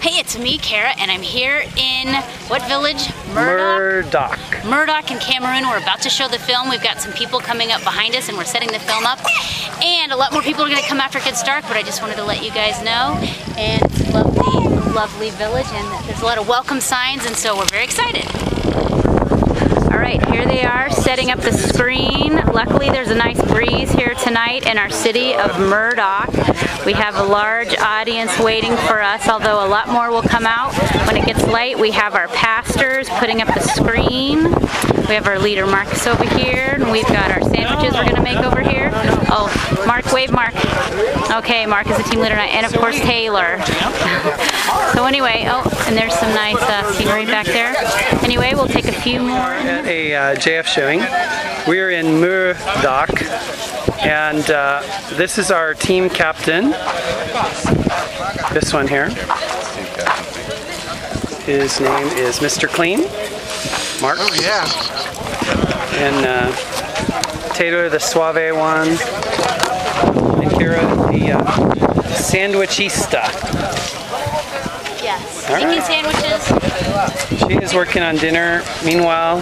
Hey, it's me, Cara, and I'm here in what village? Murdoch. Murdoch. Murdoch in Cameroon. We're about to show the film. We've got some people coming up behind us, and we're setting the film up. And a lot more people are going to come after it gets dark, but I just wanted to let you guys know. And it's a lovely, lovely village, and there's a lot of welcome signs, and so we're very excited. All right, here they are setting up the screen. Luckily, there's a nice breeze here tonight in our city of Murdoch. We have a large audience waiting for us, although a lot more will come out when it gets light. We have our pastors putting up the screen. We have our leader Marcus over here, and we've got our sandwiches we're gonna make over here. Oh, Mark, wave Mark. Okay, Mark is the team leader tonight, and of course Taylor. so anyway, oh, and there's some nice uh, scenery back there. Anyway, we'll take a few more. At a uh, JF showing. We're in Murdoch, and uh, this is our team captain. This one here. His name is Mr. Clean. Mark. Oh yeah. And uh, Taylor, the suave one. And the uh, sandwichista. Yes, All chicken right. sandwiches. She is working on dinner. Meanwhile,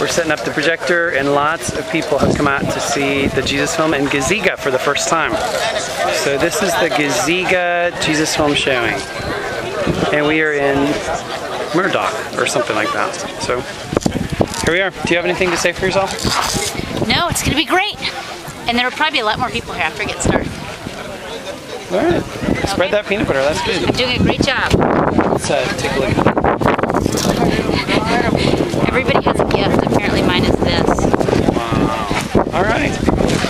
we're setting up the projector, and lots of people have come out to see the Jesus film in Gizega for the first time. So this is the Gizega Jesus film showing, and we are in Murdoch or something like that. So here we are. Do you have anything to say for yourself? No, it's gonna be great. And there will probably be a lot more people here after it gets started. All right. Spread that peanut butter. That's good. I'm doing a great job. Let's uh, take a look. Everybody has a gift. Apparently mine is this. Wow. All right.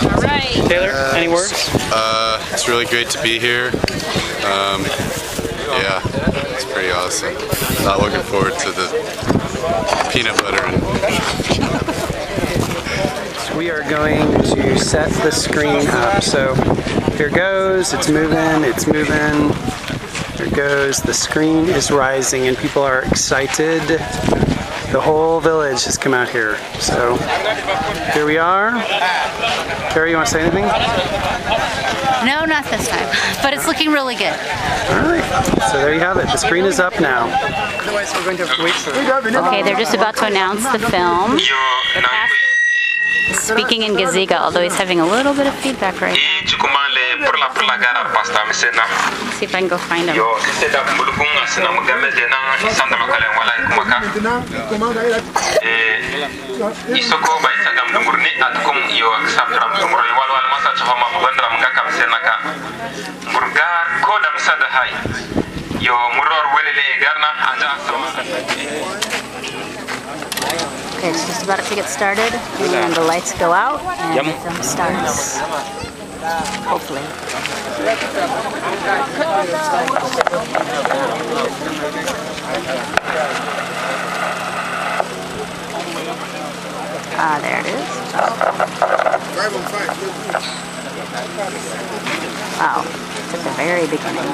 All right. Taylor, any words? Uh, it's really great to be here. Um, yeah, it's pretty awesome. Not looking forward to the peanut butter and We are going to set the screen up. So here goes, it's moving, it's moving. There goes, the screen is rising and people are excited. The whole village has come out here. So here we are. Carrie, you want to say anything? No, not this time. But it's looking really good. All right. So there you have it. The screen is up now. Otherwise, we're going to wait for Okay, they're just about to announce the film. The pastor is speaking in Gizega, although he's having a little bit of feedback right now. i jukumale pour la pour la gara pasta misena Let's see if I can go find him. yo kiseda mbulukun asina mugamede na isanda makale wala kumaka eh isoko ba isaga atkum yo aksaptra mdunguro wal wal masa chama bandra mgaka misena burga koda misada yo muror welele garna anja asama Okay, it's just about to get started, and the lights go out, and the film starts. Hopefully. Ah, there it is. Wow, it's at the very beginning.